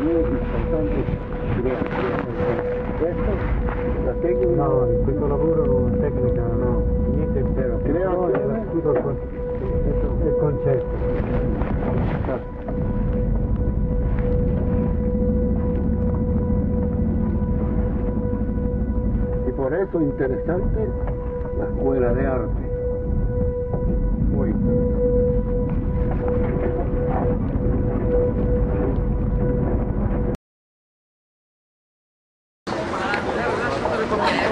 importante questo la tecnica No, in questo lavoro tecnica no, niente Creo che- è tutto con- il concetto. y por eso interesante la escuela de arte. Có